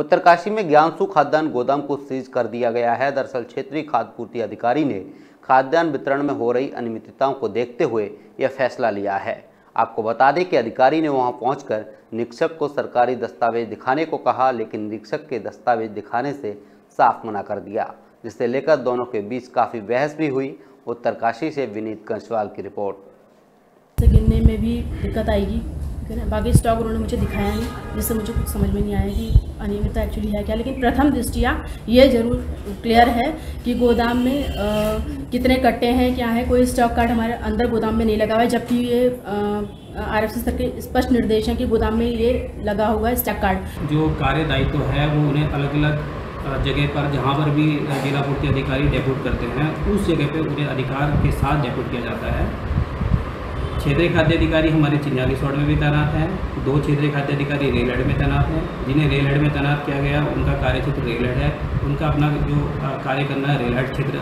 उत्तरकाशी में ज्ञानसु खाद्यान्न गोदाम को सीज कर दिया गया है। दरअसल क्षेत्रीय खाद्य पूर्ति अधिकारी ने खाद्यान्न वितरण में हो रही अनियमितताओं को देखते हुए यह फैसला लिया है। आपको बता दें कि अधिकारी ने वहाँ पहुंचकर निरीक्षक को सरकारी दस्तावेज़ दिखाने को कहा, लेकिन निरीक्षक के दस्तावेज़ दिखाने से साफ़ मना कर दिया जिसे लेकर दोनों के बीच काफ़ी बहस भी हुई। उत्तरकाशी से विनीत कंसवाल की रिपोर्ट। गिनने में भी दिक्कत आएगी। ठीक है। ना बाकी स्टॉक उन्होंने मुझे दिखाया नहीं जिससे मुझे कुछ समझ में नहीं आया कि अनियमितता एक्चुअली है क्या। लेकिन प्रथम दृष्टिया ये ज़रूर क्लियर है कि गोदाम में अ, कितने कट्टे हैं क्या है। कोई स्टॉक कार्ड हमारे अंदर गोदाम में नहीं लगा हुआ है जबकि ये आर एफ़ सर के स्पष्ट निर्देश हैं कि गोदाम में ये लगा हुआ है स्टॉक कार्ड जो कार्य दायित्व है वो उन्हें अलग अलग जगह पर जहाँ पर भी जिला पूर्ति अधिकारी डेप्यूट करते हैं उस जगह पर उन्हें अधिकार के साथ डेप्यूट किया जाता है। क्षेत्रीय खाद्य अधिकारी हमारे चिन्याली सौड़ में भी तैनात हैं। दो क्षेत्रीय खाद्य अधिकारी रेल हेड में तैनात हैं, जिन्हें रेल हेड में तैनात किया गया, उनका कार्य क्षेत्र रेल हेड है। उनका अपना जो कार्य करना है रेल हेड क्षेत्र।